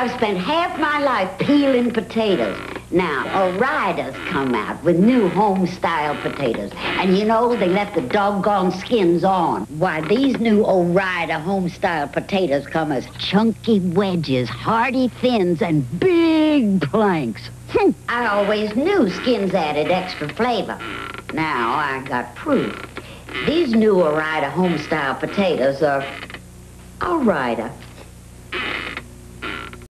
I've spent half my life peeling potatoes. Now, Ore-Ida's come out with new home-style potatoes. And you know, they left the doggone skins on. Why, these new Ore-Ida home-style potatoes come as chunky wedges, hearty thins, and big planks. Hmm. I always knew skins added extra flavor. Now I got proof. These new Ore-Ida home-style potatoes are O'Rider.